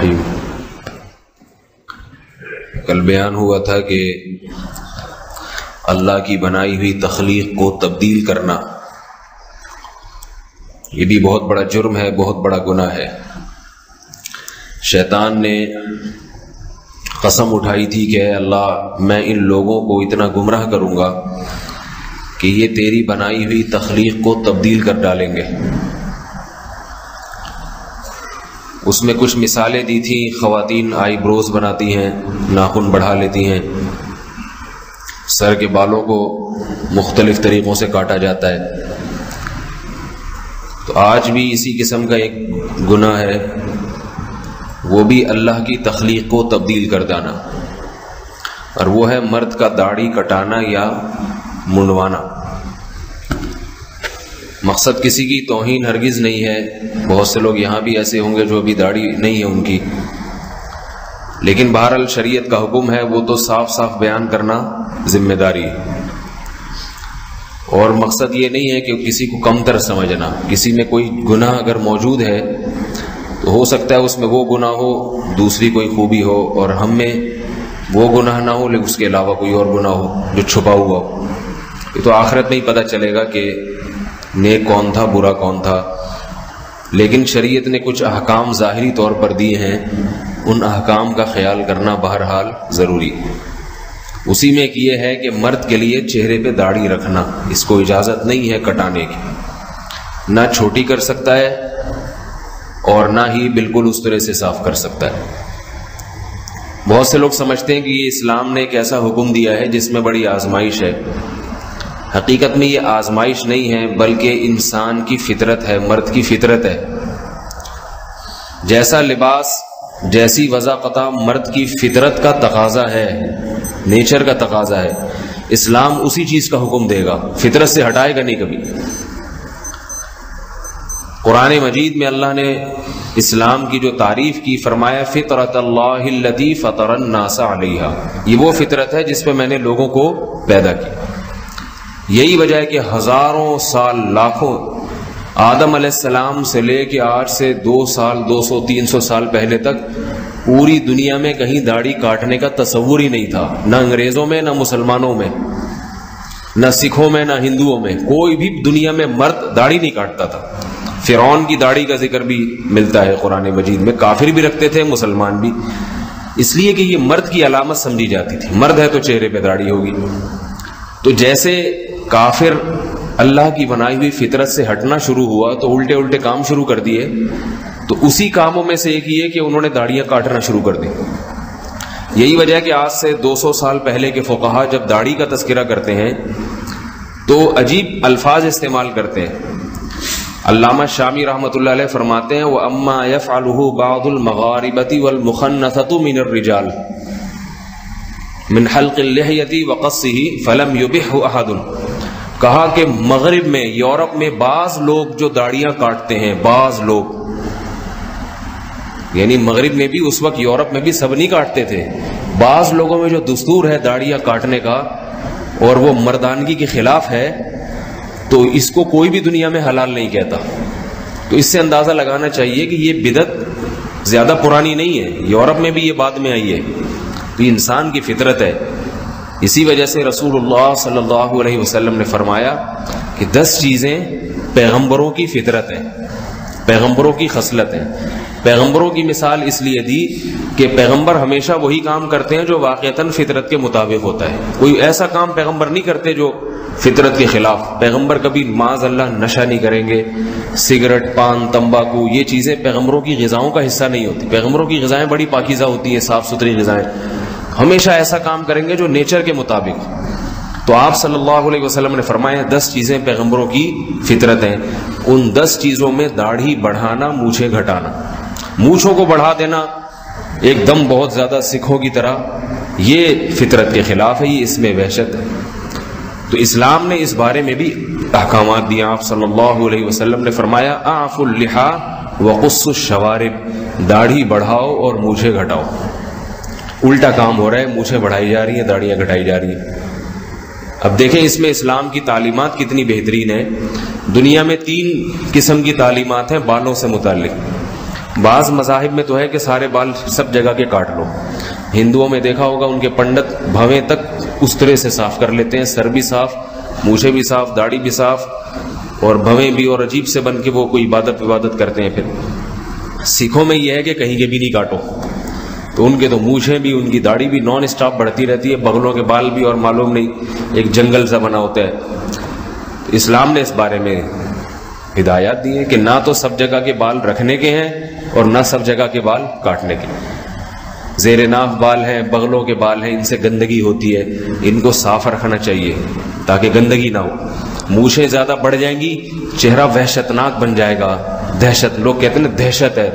الرحیم۔ کل بیان ہوا تھا کہ اللہ کی بنائی ہوئی تخلیق کو تبدیل کرنا، یہ بھی بہت بڑا جرم ہے، بہت بڑا گناہ ہے۔ شیطان نے قسم اٹھائی تھی کہ اے اللہ، میں ان لوگوں کو اتنا گمراہ کروں گا کہ یہ تیری بنائی ہوئی تخلیق کو تبدیل کر ڈالیں گے۔ اس میں کچھ مثالیں دی تھیں، خواتین آئی بروز بناتی ہیں، ناخن بڑھا لیتی ہیں۔ سر کے بالوں کو مختلف طریقوں سے کاٹا جاتا ہے۔ تو آج بھی اسی قسم کا ایک گناہ ہے۔ وہ بھی اللہ کی تخلیق کو تبدیل کر دینا اور وہ ہے مرد کا داڑھی کٹانا یا منڈوانا۔ مقصد کسی کی توہین ہرگز نہیں ہے۔ بہت سے لوگ یہاں بھی ایسے ہوں گے جو ابھی داڑھی نہیں ہے ان کی۔ لیکن بہرحال شریعت کا حکم ہے، وہ تو صاف صاف بیان کرنا ذمہ داری اور مقصد یہ نہیں ہے کہ کسی کو کم تر سمجھنا۔ کسی میں کوئی گناہ اگر موجود ہے، تو ہو سکتا ہے اس میں وہ گناہ ہو، دوسری کوئی خوبی ہو اور ہم میں وہ گناہ نہ ہو، لیکن اس کے علاوہ کوئی اور گناہ ہو جو چھپا ہوا ہو۔ یہ تو آخرت میں ہی پتہ چلے گا کہ نیک کون تھا، برا کون تھا۔ لیکن شریعت نے کچھ احکام ظاہری طور پر دیے ہیں، ان احکام کا خیال کرنا بہرحال ضروری۔ اسی میں ایک یہ ہے کہ مرد کے لیے چہرے پہ داڑھی رکھنا اس کو اجازت نہیں ہے کٹانے کی۔ نہ چھوٹی کر سکتا ہے اور نہ ہی بالکل اس طرح سے صاف کر سکتا ہے۔ بہت سے لوگ سمجھتے ہیں کہ یہ اسلام نے ایک ایسا حکم دیا ہے جس میں بڑی آزمائش ہے۔ حقیقت میں یہ آزمائش نہیں ہے، بلکہ انسان کی فطرت ہے، مرد کی فطرت ہے۔ جیسا لباس، جیسی وضاقتہ مرد کی فطرت کا تقاضا ہے، نیچر کا تقاضا ہے۔ اسلام اسی چیز کا حکم دے گا، فطرت سے ہٹائے گا نہیں کبھی۔ قرآن مجید میں اللہ نے اسلام کی جو تعریف کی، فرمایا، فطرت اللہ فطر الناس علیہ یہ وہ فطرت ہے جس پہ میں نے لوگوں کو پیدا کی یہی وجہ ہے کہ ہزاروں سال، لاکھوں آدم علیہ السلام سے لے کے آج سے دو سال، دو سو، تین سو سال پہلے تک پوری دنیا میں کہیں داڑھی کاٹنے کا تصور ہی نہیں تھا۔ نہ انگریزوں میں، نہ مسلمانوں میں، نہ سکھوں میں، نہ ہندوؤں میں۔ کوئی بھی دنیا میں مرد داڑھی نہیں کاٹتا تھا۔ فرعون کی داڑھی کا ذکر بھی ملتا ہے قرآن مجید میں۔ کافر بھی رکھتے تھے، مسلمان بھی۔ اس لیے کہ یہ مرد کی علامت سمجھی جاتی تھی۔ مرد ہے تو چہرے پہ داڑھی ہوگی۔ تو جیسے کافر اللہ کی بنائی ہوئی فطرت سے ہٹنا شروع ہوا تو الٹے الٹے کام شروع کر دیے۔ تو اسی کاموں میں سے ایک یہ کہ انہوں نے داڑیاں کاٹنا شروع کر دی۔ یہی وجہ ہے کہ آج سے دو سو سال پہلے کے فقہا جب داڑھی کا تذکرہ کرتے ہیں تو عجیب الفاظ استعمال کرتے ہیں۔ علامہ شامی رحمۃ اللہ علیہ فرماتے ہیں وہ اما یف بعض المغاربتی والمخنثۃ من الرجال من حلق اللحیتی وقصه فلم يبح احد کہا کہ مغرب میں، یورپ میں بعض لوگ جو داڑیاں کاٹتے ہیں، بعض لوگ۔ یعنی مغرب میں بھی، اس وقت یورپ میں بھی سب نہیں کاٹتے تھے۔ بعض لوگوں میں جو دستور ہے داڑیاں کاٹنے کا، اور وہ مردانگی کے خلاف ہے، تو اس کو کوئی بھی دنیا میں حلال نہیں کہتا۔ تو اس سے اندازہ لگانا چاہیے کہ یہ بدت زیادہ پرانی نہیں ہے۔ یورپ میں بھی یہ بعد میں آئی ہے۔ تو انسان کی فطرت ہے۔ اسی وجہ سے رسول اللہ صلی اللہ علیہ وسلم نے فرمایا کہ دس چیزیں پیغمبروں کی فطرت ہیں، پیغمبروں کی خصلت ہیں۔ پیغمبروں کی مثال اس لیے دی کہ پیغمبر ہمیشہ وہی کام کرتے ہیں جو واقعتاً فطرت کے مطابق ہوتا ہے۔ کوئی ایسا کام پیغمبر نہیں کرتے جو فطرت کے خلاف۔ پیغمبر کبھی معاذ اللہ نشہ نہیں کریں گے، سگریٹ، پان، تمباکو، یہ چیزیں پیغمبروں کی غذاؤں کا حصہ نہیں ہوتی۔ پیغمبروں کی غذائیں بڑی پاکیزہ ہوتی ہیں، صاف ستھری غذائیں۔ ہمیشہ ایسا کام کریں گے جو نیچر کے مطابق تو آپ صلی اللہ علیہ وسلم نے فرمایا، دس چیزیں پیغمبروں کی فطرت ہیں۔ ان دس چیزوں میں داڑھی بڑھانا مونچھے گھٹانا۔ مونچھوں کو بڑھا دینا ایک دم بہت زیادہ سکھوں کی طرح، یہ فطرت کے خلاف ہے، یہ اس میں وحشت ہے۔ تو اسلام نے اس بارے میں بھی احکامات دیا آپ صلی اللہ علیہ وسلم نے فرمایا آف الحا وقص الشوارب۔ داڑھی بڑھاؤ اور مونچھے گھٹاؤ۔ الٹا کام ہو رہا ہے، مونچھیں بڑھائی جا رہی ہیں داڑیاں گھٹائی جا رہی ہیں۔ اب دیکھیں اس میں اسلام کی تعلیمات کتنی بہترین ہیں۔ دنیا میں تین قسم کی تعلیمات ہیں، بالوں سے متعلق۔ بعض مذاہب میں تو ہے کہ سارے بال سب جگہ کے کاٹ لو۔ ہندوؤں میں دیکھا ہوگا، ان کے پنڈت بھویں تک اس طرح سے صاف کر لیتے ہیں۔ سر بھی صاف موچھے بھی صاف، داڑھی بھی صاف، اور بھویں بھی، اور عجیب سے بن کے وہ کوئی عبادت وبادت کرتے ہیں۔ پھر سکھوں میں یہ ہے کہ کہیں کے بھی نہیں کاٹو۔ تو ان کے تو مونچھیں بھی، ان کی داڑھی بھی نان اسٹاپ بڑھتی رہتی ہے، بغلوں کے بال بھی اور معلوم نہیں ایک جنگل سا بنا ہوتا ہے۔ اسلام نے اس بارے میں ہدایات دی ہے کہ نہ تو سب جگہ کے بال رکھنے کے ہیں اور نہ سب جگہ کے بال کاٹنے کے۔ زیر ناف بال ہیں، بغلوں کے بال ہیں، ان سے گندگی ہوتی ہے۔ ان کو صاف رکھنا چاہیے تاکہ گندگی نہ ہو۔ موچھیں زیادہ بڑھ جائیں گی، چہرہ وحشتناک بن جائے گا۔ دہشت، لوگ کہتے ہیں نا دہشت ہے۔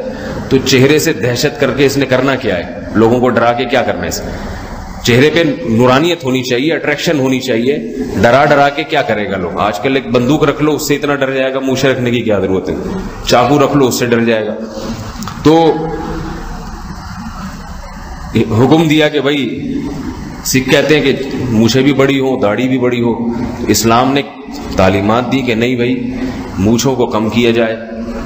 تو چہرے سے دہشت کر کے اس نے کرنا کیا ہے؟ لوگوں کو ڈرا کے کیا کرنا ہے اس چہرے پہ نورانیت ہونی چاہیے اٹریکشن ہونی چاہیے، ڈرا ڈرا کے کیا کرے گا لوگ؟ آج کل ایک بندوق رکھ لو، اس سے اتنا ڈر جائے گا، منہ سے رکھنے کی کیا ضرورت ہے؟ چاقو رکھ لو، اس سے ڈر جائے گا۔ تو حکم دیا کہ بھائی، سکھ کہتے ہیں کہ مجھے بھی بڑی ہو، داڑھی بھی بڑی ہو۔ اسلام نے تعلیمات دی کہ نہیں بھائی، مونچھوں کو کم کیا جائے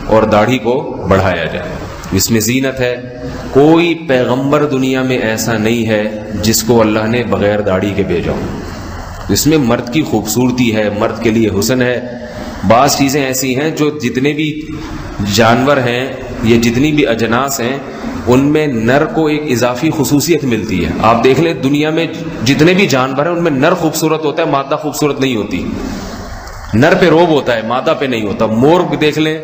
اور داڑھی کو بڑھایا جائے۔ اس میں زینت ہے۔ کوئی پیغمبر دنیا میں ایسا نہیں ہے جس کو اللہ نے بغیر داڑھی کے بھیجا ہو۔ اس میں مرد کی خوبصورتی ہے، مرد کے لیے حسن ہے۔ بعض چیزیں ایسی ہیں جو جتنے بھی جانور ہیں یا جتنی بھی اجناس ہیں، ان میں نر کو ایک اضافی خصوصیت ملتی ہے۔ آپ دیکھ لیں دنیا میں جتنے بھی جانور ہیں، ان میں نر خوبصورت ہوتا ہے، مادہ خوبصورت نہیں ہوتی۔ نر پہ روب ہوتا ہے، مادہ پہ نہیں ہوتا۔ مور دیکھ لیں،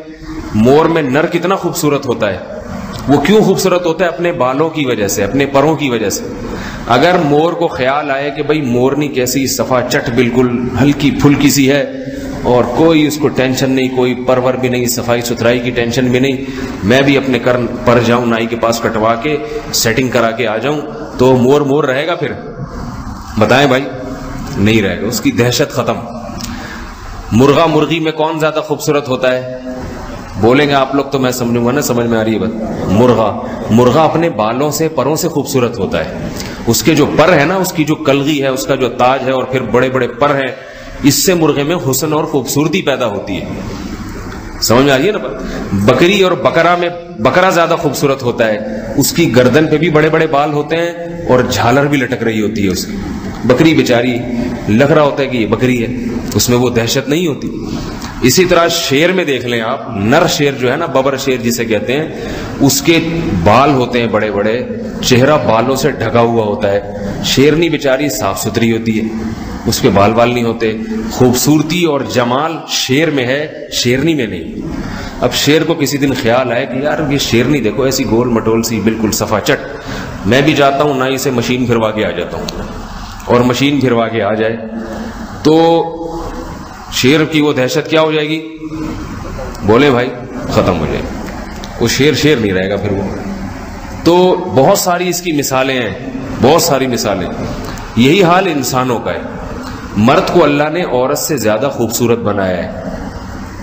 مور میں نر کتنا خوبصورت ہوتا ہے۔ وہ کیوں خوبصورت ہوتا ہے اپنے بالوں کی وجہ سے، اپنے پروں کی وجہ سے۔ اگر مور کو خیال آئے کہ بھائی مورنی کیسی صفا چٹ بالکل ہلکی پھلکی سی ہے اور کوئی اس کو ٹینشن نہیں، کوئی پرور بھی نہیں، صفائی ستھرائی کی ٹینشن بھی نہیں، میں بھی اپنے کرن پر جاؤں، نائی کے پاس کٹوا کے سیٹنگ کرا کے آ جاؤں، تو مور مور رہے گا پھر؟ بتائیں بھائی، نہیں رہے گا، اس کی دہشت ختم۔ مرغا مرغی میں کون زیادہ خوبصورت ہوتا ہے؟ بولیں گے آپ لوگ تو میں سمجھوں گا نا، سمجھ میں آ رہی ہے بات؟ مرغا. مرغا اپنے بالوں سے، پروں سے خوبصورت ہوتا ہے۔ اس کے جو پر ہے نا، اس کی جو کلگی ہے، اس کا جو تاج ہے اور پھر بڑے بڑے پر ہیں، اس سے مرغے میں حسن اور خوبصورتی پیدا ہوتی ہے۔ سمجھ میں آ رہی ہے نا بکری اور بکرا میں، بکرا زیادہ خوبصورت ہوتا ہے۔ اس کی گردن پہ بھی بڑے بڑے بال ہوتے ہیں اور جھالر بھی لٹک رہی ہوتی ہے اس کی۔ بکری بیچاری، لگ رہا ہوتا ہے کہ یہ بکری ہے۔ اس میں وہ دہشت نہیں ہوتی۔ اسی طرح شیر میں دیکھ لیں آپ، نر شیر جو ہے نا، ببر شیر جسے کہتے ہیں، اس کے بال ہوتے ہیں بڑے بڑے، چہرہ بالوں سے ڈھکا ہوا ہوتا ہے شیرنی بیچاری، صاف ستھری ہوتی ہے، اس پہ بال بال نہیں ہوتے، خوبصورتی اور جمال شیر میں ہے، شیرنی میں نہیں۔ اب شیر کو کسی دن خیال آئے کہ یار یہ شیرنی دیکھو ایسی گول مٹول سی، بالکل صفا چٹ۔ میں بھی جاتا ہوں، نہ اسے مشین پھروا کے آ جاتا ہوں۔ اور مشین پھروا کے آ جائے تو شیر کی وہ دہشت کیا ہو جائے گی؟ بولے بھائی، ختم ہو جائے وہ شیر شیر نہیں رہے گا پھر وہ۔ تو بہت ساری اس کی مثالیں ہیں، بہت ساری مثالیں۔ یہی حال انسانوں کا ہے۔ مرد کو اللہ نے عورت سے زیادہ خوبصورت بنایا ہے۔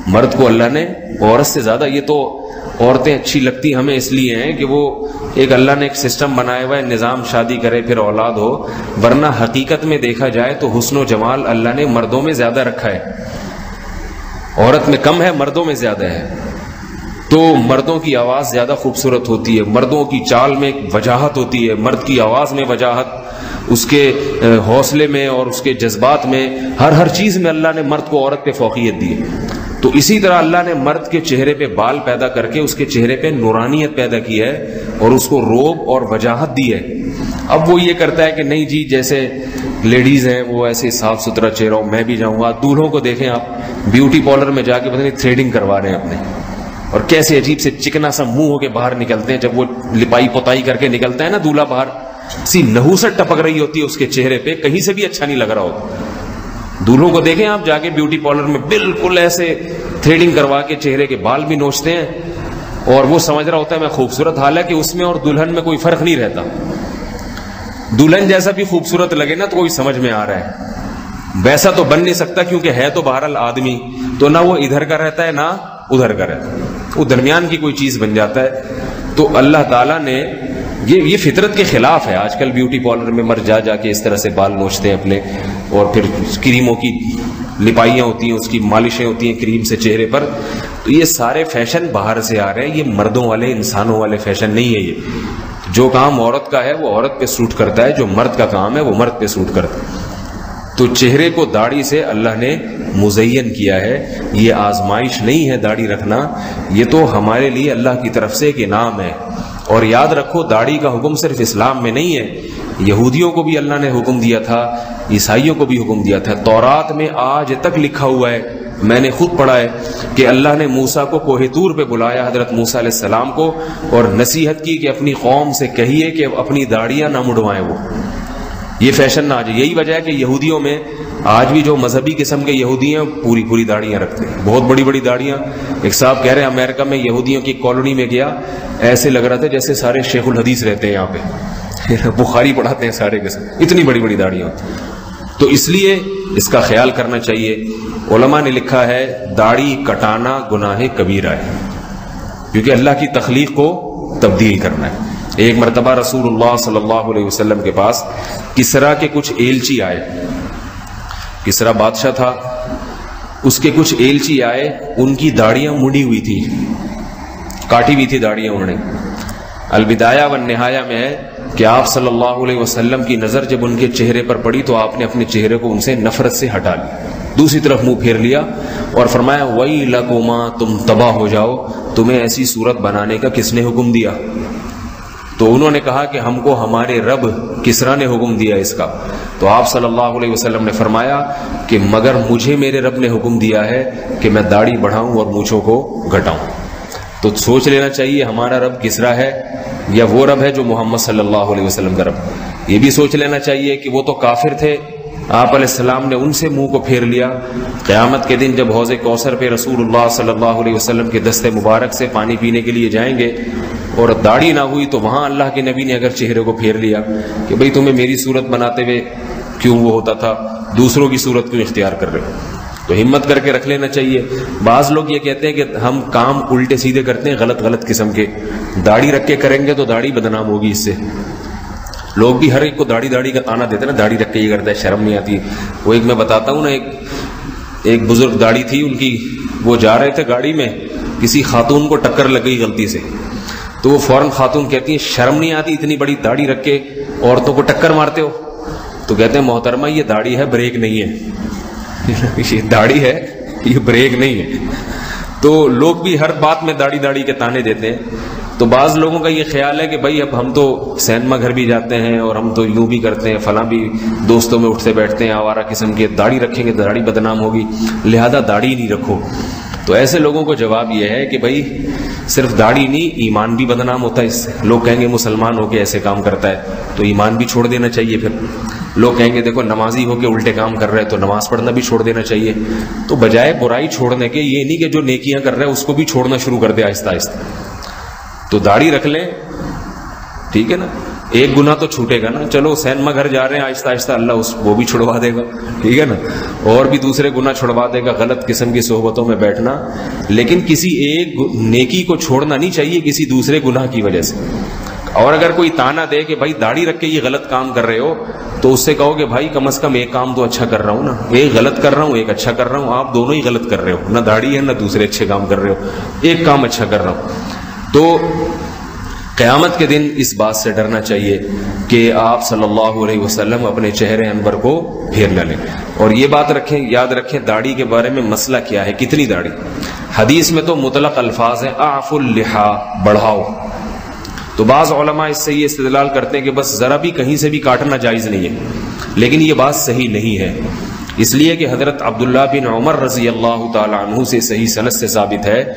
مرد کو اللہ نے عورت سے زیادہ، یہ تو عورتیں اچھی لگتی ہمیں اس لیے ہیں کہ وہ ایک اللہ نے ایک سسٹم بنایا ہوا ہے، نظام شادی کرے پھر اولاد ہو۔ ورنہ حقیقت میں دیکھا جائے تو حسن و جمال اللہ نے مردوں میں زیادہ رکھا ہے۔ عورت میں کم ہے، مردوں میں زیادہ ہے۔ تو مردوں کی آواز زیادہ خوبصورت ہوتی ہے، مردوں کی چال میں وجاہت ہوتی ہے۔ مرد کی آواز میں وجاہت، اس کے حوصلے میں اور اس کے جذبات میں، ہر ہر چیز میں اللہ نے مرد کو عورت پہ فوقیت دی ہے۔ تو اسی طرح اللہ نے مرد کے چہرے پہ بال پیدا کر کے اس کے چہرے پہ نورانیت پیدا کی ہے اور اس کو روب اور وجاہت دی ہے۔ اب وہ یہ کرتا ہے کہ نہیں جی جیسے لیڈیز ہیں، وہ ایسے صاف ستھرا چہرہ، میں بھی جاؤں گا۔ دولہوں کو دیکھیں آپ، بیوٹی پارلر میں جا کے پتہ نہیں تھریڈنگ کروا رہے ہیں اپنے۔ اور کیسے عجیب سے چکنا سا منہ ہو کے باہر نکلتے ہیں، جب وہ لپائی پوتائی کر کے نکلتا ہے نا دولہا باہر۔ سی نحوست ٹپک رہی ہوتی ہے اس کے چہرے پہ، کہیں سے بھی اچھا نہیں لگ رہا ہوتا۔ دولہوں کو دیکھیں آپ جا کے بیوٹی پارلر میں بالکل ایسے تھریڈنگ کروا کے چہرے کے بال بھی نوچتے ہیں اور وہ سمجھ رہا ہوتا ہے میں خوبصورت، حالانکہ اس میں اور دلہن میں کوئی فرق نہیں رہتا۔ دلہن جیسا بھی خوبصورت لگے نا تو کوئی سمجھ میں آ رہا ہے۔ ویسا تو بن نہیں سکتا کیونکہ ہے تو بہرحال آدمی، تو نہ وہ ادھر کا رہتا ہے نہ ادھر کا رہتا ہے۔ وہ درمیان کی کوئی چیز بن جاتا ہے۔ تو اللہ تعالیٰ نے یہ یہ فطرت کے خلاف ہے۔ آج کل بیوٹی پارلر میں مر جا جا کے اس طرح سے بال نوچتے ہیں اپنے اور پھر کریموں کی لپائیاں ہوتی ہیں، اس کی مالشیں ہوتی ہیں کریم سے چہرے پر۔ تو یہ سارے فیشن باہر سے آ رہے ہیں۔ یہ مردوں والے، انسانوں والے فیشن نہیں ہے یہ۔ جو کام عورت کا ہے، وہ عورت پہ سوٹ کرتا ہے۔ جو مرد کا کام ہے، وہ مرد پہ سوٹ کرتا ہے۔ تو چہرے کو داڑھی سے اللہ نے مزین کیا ہے۔ یہ آزمائش نہیں ہے داڑھی رکھنا۔ یہ تو ہمارے لیے اللہ کی طرف سے ایک انعام ہے۔ اور یاد رکھو، داڑھی کا حکم صرف اسلام میں نہیں ہے۔ یہودیوں کو بھی اللہ نے حکم دیا تھا، عیسائیوں کو بھی حکم دیا تھا۔ تورات میں آج تک لکھا ہوا ہے، میں نے خود پڑھا ہے کہ اللہ نے موسا کو کوہتور پہ بلایا، حضرت موسا علیہ السلام کو، اور نصیحت کی کہ اپنی قوم سے کہیے کہ اپنی داڑیاں نہ مڑوائیں وہ۔ یہ فیشن نہ آ جائے یہی وجہ ہے کہ یہودیوں میں آج بھی جو مذہبی قسم کے یہودی ہیں، پوری پوری داڑیاں رکھتے ہیں۔ بہت بڑی بڑی داڑیاں ایک صاحب کہہ رہے ہیں، امریکہ میں یہودیوں کی کالونی میں گیا، ایسے لگ رہا تھا جیسے سارے شیخ الحدیث رہتے ہیں یہاں پہ۔ بخاری پڑھاتے ہیں سارے قسم۔ اتنی بڑی بڑی داڑیاں تو اس لیے اس کا خیال کرنا چاہیے۔ علماء نے لکھا ہے، داڑھی کٹانا گناہ کبیرہ ہے۔ کیونکہ اللہ کی تخلیق کو تبدیل کرنا ہے۔ ایک مرتبہ رسول اللہ صلی اللہ علیہ وسلم کے پاس کسرا کے کچھ ایلچی آئے۔ کسرا بادشاہ تھا؟ اس کے کچھ ایلچی آئے، ان کی داڑیاں مڑی ہوئی تھی کاٹی ہوئی تھی داڑیاں انہوں نے۔ الوداع و نہایا میں ہے کہ آپ صلی اللہ علیہ وسلم کی نظر جب ان کے چہرے پر پڑی تو آپ نے اپنے چہرے کو ان سے نفرت سے ہٹا لی دوسری طرف منہ پھیر لیا اور فرمایا وہی لکوما تم تباہ ہو جاؤ، تمہیں ایسی صورت بنانے کا کس نے حکم دیا؟ تو انہوں نے کہا کہ ہم کو ہمارے رب کسرا نے حکم دیا اس کا؟ تو آپ صلی اللہ علیہ وسلم نے فرمایا کہ مگر مجھے میرے رب نے حکم دیا ہے کہ میں داڑھی بڑھاؤں اور مونچھوں کو گھٹاؤں۔ تو سوچ لینا چاہیے ہمارا رب کسرا ہے یا وہ رب ہے جو محمد صلی اللہ علیہ وسلم کا رب۔ یہ بھی سوچ لینا چاہیے کہ وہ تو کافر تھے۔ آپ علیہ السلام نے ان سے منہ کو پھیر لیا۔ قیامت کے دن جب حوض کوثر پہ رسول اللہ صلی اللہ علیہ وسلم کے دستے مبارک سے پانی پینے کے لیے جائیں گے اور داڑھی نہ ہوئی تو وہاں اللہ کے نبی نے اگر چہرے کو پھیر لیا کہ بھئی تمہیں میری صورت بناتے ہوئے کیوں وہ ہوتا تھا، دوسروں کی صورت کیوں اختیار کر رہے ہو؟ تو ہمت کر کے رکھ لینا چاہیے۔ بعض لوگ یہ کہتے ہیں کہ ہم کام الٹے سیدھے کرتے ہیں غلط غلط قسم کے۔ داڑھی رکھ کے کریں گے تو داڑھی بدنام ہوگی اس سے۔ لوگ بھی ہر ایک کو داڑھی داڑھی کا تانا دیتے نا، داڑھی رکھ کے یہ کرتا ہے، شرم نہیں آتی۔ وہ ایک میں بتاتا ہوں نا، ایک ایک بزرگ داڑھی تھی، ان کی وہ جا رہے تھے گاڑی میں، کسی خاتون کو ٹکر لگ گئی غلطی سے۔ تو وہ فوراً خاتون کہتی ہیں، شرم نہیں آتی اتنی بڑی داڑھی رکھ کے، عورتوں کو ٹکر مارتے ہو؟ تو کہتے ہیں، محترمہ، یہ داڑھی ہے، بریک نہیں ہے۔ یہ داڑھی ہے، یہ بریک نہیں ہے۔ تو لوگ بھی ہر بات میں داڑھی داڑھی کے تانے دیتے ہیں۔ تو بعض لوگوں کا یہ خیال ہے کہ بھائی، اب ہم تو سینما گھر بھی جاتے ہیں اور ہم تو یوں بھی کرتے ہیں، فلاں بھی دوستوں میں اٹھتے بیٹھتے ہیں، آوارہ قسم کے داڑھی رکھیں گے، داڑھی بدنام ہوگی۔ لہذا داڑھی نہیں رکھو۔ تو ایسے لوگوں کو جواب یہ ہے کہ بھائی صرف داڑھی نہیں، ایمان بھی بدنام ہوتا ہے اس سے۔ لوگ کہیں گے مسلمان ہو کے ایسے کام کرتا ہے، تو ایمان بھی چھوڑ دینا چاہیے پھر۔ لوگ کہیں گے دیکھو نمازی ہو کے الٹے کام کر رہے تو نماز پڑھنا بھی چھوڑ دینا چاہیے۔ تو بجائے برائی چھوڑنے کے، یہ نہیں کہ جو نیکیاں کر رہے اس کو بھی چھوڑنا شروع کر دے آہستہ آہستہ۔ تو داڑھی رکھ لیں۔ ٹھیک ہے نا؟ ایک گنا تو چھوٹے گا نا۔ چلو، سینما گھر جا رہے ہیں، آہستہ آہستہ اللہ اس وہ بھی چھڑوا دے گا۔ ٹھیک ہے نا؟ اور بھی دوسرے گنا چھڑوا دے گا، غلط قسم کی صحبتوں میں بیٹھنا۔ لیکن کسی ایک نیکی کو چھوڑنا نہیں چاہیے کسی دوسرے گناہ کی وجہ سے۔ اور اگر کوئی تانا دے کہ بھائی داڑھی رکھ کے یہ غلط کام کر رہے ہو، تو اس سے کہو کہ بھائی کم از کم ایک کام تو اچھا کر رہا ہوں نا۔ ایک غلط کر رہا ہوں، ایک اچھا کر رہا ہوں۔ آپ دونوں ہی غلط کر رہے ہو۔ نہ داڑھی ہے، نہ دوسرے اچھے کام کر رہے ہو۔ ایک کام اچھا کر رہا ہوں۔ تو قیامت کے دن اس بات سے ڈرنا چاہیے کہ آپ صلی اللہ علیہ وسلم اپنے چہرے انور کو پھیر نہ لیں۔ اور یہ بات رکھیں، یاد رکھیں داڑھی کے بارے میں مسئلہ کیا ہے، کتنی داڑھی؟ حدیث میں تو مطلق الفاظ ہیں آف الحا بڑھاؤ۔ تو بعض علماء اس سے یہ استدلال کرتے ہیں کہ بس ذرا بھی کہیں سے بھی کاٹنا جائز نہیں ہے۔ لیکن یہ بات صحیح نہیں ہے۔ اس لیے کہ حضرت عبداللہ بن عمر رضی اللہ تعالیٰ عنہ سے صحیح صنعت سے ثابت ہے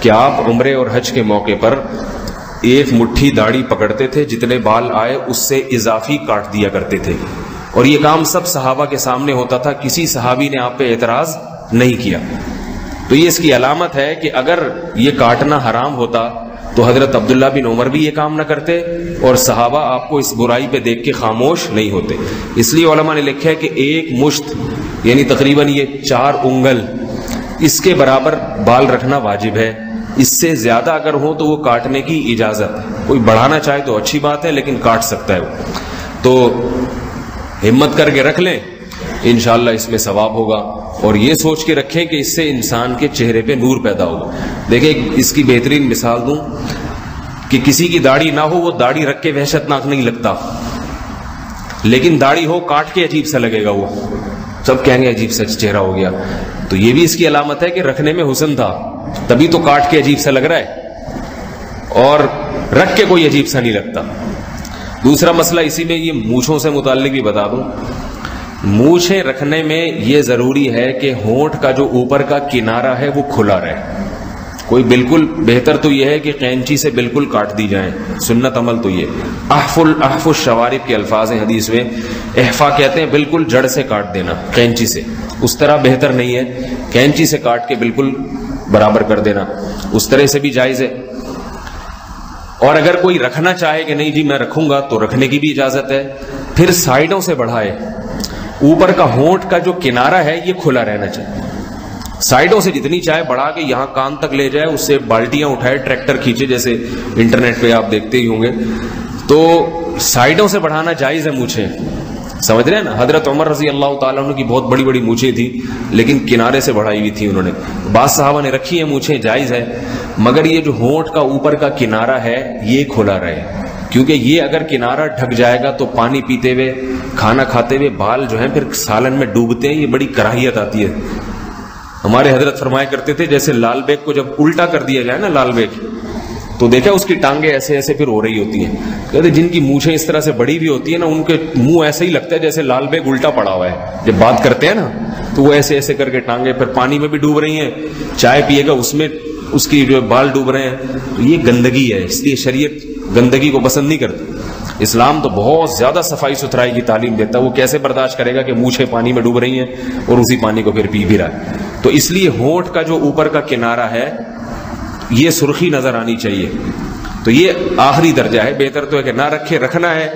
کہ آپ عمرے اور حج کے موقع پر ایک مٹھی داڑھی پکڑتے تھے، جتنے بال آئے اس سے اضافی کاٹ دیا کرتے تھے۔ اور یہ کام سب صحابہ کے سامنے ہوتا تھا، کسی صحابی نے آپ پہ اعتراض نہیں کیا۔ تو یہ اس کی علامت ہے کہ اگر یہ کاٹنا حرام ہوتا تو حضرت عبداللہ بن عمر بھی یہ کام نہ کرتے اور صحابہ آپ کو اس برائی پہ دیکھ کے خاموش نہیں ہوتے۔ اس لیے علماء نے لکھا ہے کہ ایک مشت یعنی تقریباً یہ چار انگل، اس کے برابر بال رکھنا واجب ہے۔ اس سے زیادہ اگر ہو تو وہ کاٹنے کی اجازت کوئی بڑھانا چاہے تو اچھی بات ہے، لیکن کاٹ سکتا ہے وہ۔ تو ہمت کر کے رکھ لیں، انشاءاللہ اس میں ثواب ہوگا۔ اور یہ سوچ کے رکھیں کہ اس سے انسان کے چہرے پہ نور پیدا ہوگا۔ دیکھیں، اس کی بہترین مثال دوں کہ کسی کی داڑھی نہ ہو، وہ داڑھی رکھ کے وحشت ناک نہیں لگتا۔ لیکن داڑھی ہو، کاٹ کے عجیب سا لگے گا وہ۔ سب کہیں گے، عجیب سا چہرہ ہو گیا۔ تو یہ بھی اس کی علامت ہے کہ رکھنے میں حسن تھا۔ تبھی تو کاٹ کے عجیب سا لگ رہا ہے اور رکھ کے کوئی عجیب سا نہیں لگتا۔ دوسرا مسئلہ اسی میں یہ مونچھوں سے متعلق بھی بتا دوں۔ مونچھیں رکھنے میں یہ ضروری ہے کہ ہونٹ کا جو اوپر کا کنارہ ہے وہ کھلا رہے۔ کوئی بالکل بہتر تو یہ ہے کہ قینچی سے بالکل کاٹ دی جائیں۔ سنت عمل تو یہ۔ احف الاحف الشوارب کے الفاظ ہیں حدیث میں۔ احفا کہتے ہیں بالکل جڑ سے کاٹ دینا، قینچی سے۔ اس طرح بہتر نہیں ہے۔ قینچی سے کاٹ کے بالکل برابر کر دینا۔ اس طرح سے بھی جائز ہے۔ اور اگر کوئی رکھنا چاہے کہ نہیں جی میں رکھوں گا تو رکھنے کی بھی اجازت ہے۔ پھر سائڈوں سے بڑھائے۔ اوپر کا ہونٹ کا جو کنارہ ہے یہ کھلا رہنا چاہیے۔ سائڈوں سے جتنی چائے بڑھا کے یہاں کان تک لے جائے، اس سے بالٹیاں اٹھائے، ٹریکٹر کھینچے جیسے انٹرنیٹ پہ آپ دیکھتے ہی ہوں گے۔ تو سائڈوں سے بڑھانا جائز ہے مجھے۔ سمجھ رہے ہیں نا؟ حضرت عمر رضی اللہ تعالیٰ عنہ کی بہت بڑی بڑی مونچھیں تھی لیکن کنارے سے بڑھائی ہوئی تھی انہوں نے۔ بعض صحابہ نے رکھی ہے مونچھیں، جائز ہے، مگر یہ جو ہونٹ کا اوپر کا کنارہ ہے، یہ کھولا رہے۔ کیونکہ یہ اگر کنارہ ڈھک جائے گا تو پانی پیتے ہوئے، کھانا کھاتے ہوئے بال جو ہیں پھر سالن میں ڈوبتے ہیں، یہ بڑی کراہیت آتی ہے۔ ہمارے حضرت فرمایا کرتے تھے جیسے لال بیگ کو جب الٹا کر دیا جائے نا، لال بیگ تو دیکھا اس کی ٹانگیں ایسے ایسے پھر ہو رہی ہوتی ہیں۔ کہتے جن کی مونچھیں اس طرح سے بڑی بھی ہوتی ہیں نا، ان کے منہ ایسے ہی لگتا ہے جیسے لال بیگ الٹا پڑا ہوا ہے۔ جب بات کرتے ہیں نا، تو وہ ایسے ایسے کر کے ٹانگیں پھر پانی میں بھی ڈوب رہی ہیں۔ چائے پیے گا، اس میں اس کی جو بال ڈوب رہے ہیں۔ تو یہ گندگی ہے، اس لیے شریعت گندگی کو پسند نہیں کرتی۔ اسلام تو بہت زیادہ صفائی ستھرائی کی تعلیم دیتا ہے۔ وہ کیسے برداشت کرے گا کہ مونچھیں پانی میں ڈوب رہی ہیں اور اسی پانی کو پھر پی بھی رہا ہے۔ تو اس لیے ہونٹ کا جو اوپر کا کنارہ ہے یہ سرخی نظر آنی چاہیے۔ تو یہ آخری درجہ ہے۔ بہتر تو ہے کہ نہ رکھے، رکھنا ہے۔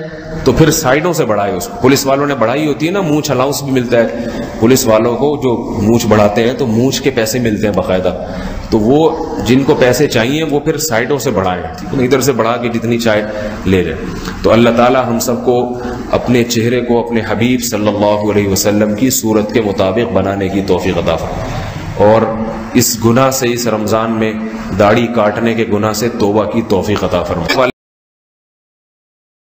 تو پھر سائڈوں سے بڑھائے اس کو۔ پولیس والوں نے بڑھائی ہوتی ہے نا، مونچھ الاؤنس بھی ملتا ہے۔ پولیس والوں کو جو مونچھ بڑھاتے ہیں تو مونچھ کے پیسے ملتے ہیں باقاعدہ۔ تو وہ جن کو پیسے چاہیے وہ پھر سائڈوں سے بڑھائیں ادھر سے بڑھا کے جتنی چائے لے جائیں تو اللہ تعالی ہم سب کو اپنے چہرے کو، اپنے حبیب صلی اللہ علیہ وسلم کی صورت کے مطابق بنانے کی توفیق عطا فرمائے۔ اور اس گناہ سے، اس رمضان میں داڑھی کاٹنے کے گناہ سے توبہ کی توفیق عطا فرمائے۔